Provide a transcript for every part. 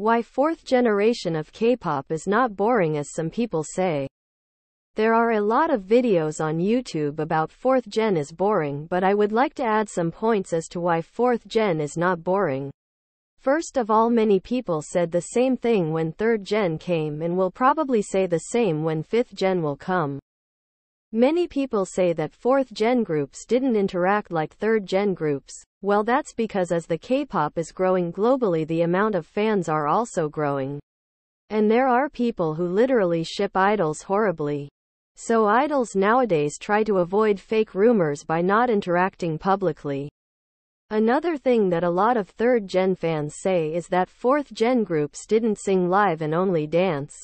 Why fourth generation of K-pop is not boring as some people say. There are a lot of videos on YouTube about 4th gen is boring but I would like to add some points as to why 4th gen is not boring. First of all many people said the same thing when 3rd gen came and will probably say the same when 5th gen will come. Many people say that 4th gen groups didn't interact like 3rd gen groups. Well that's because as the K-pop is growing globally the amount of fans are also growing. And there are people who literally ship idols horribly. So idols nowadays try to avoid fake rumors by not interacting publicly. Another thing that a lot of third gen fans say is that fourth gen groups didn't sing live and only dance.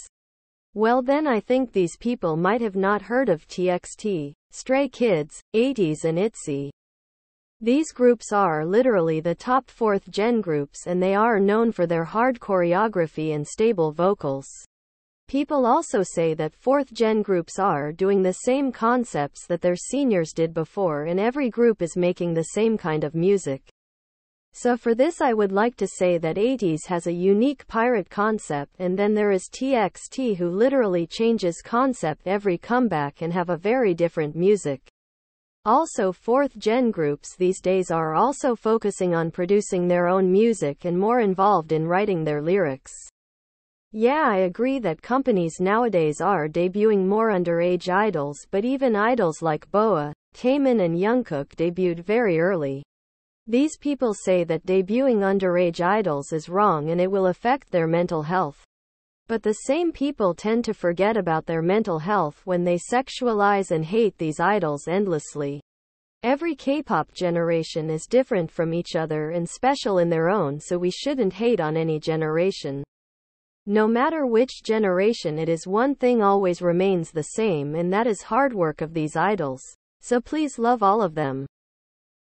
Well then I think these people might have not heard of TXT, Stray Kids, ATEEZ and ITZY. These groups are literally the top fourth gen groups and they are known for their hard choreography and stable vocals. People also say that fourth gen groups are doing the same concepts that their seniors did before and every group is making the same kind of music. So for this I would like to say that ATEEZ has a unique pirate concept and then there is TXT who literally changes concept every comeback and have a very different music. Also fourth gen groups these days are also focusing on producing their own music and more involved in writing their lyrics. Yeah, I agree that companies nowadays are debuting more underage idols, but even idols like Boa, Taemin and Jungkook debuted very early. These people say that debuting underage idols is wrong and it will affect their mental health. But the same people tend to forget about their mental health when they sexualize and hate these idols endlessly. Every K-pop generation is different from each other and special in their own so we shouldn't hate on any generation. No matter which generation it is one thing always remains the same and that is hard work of these idols. So please love all of them.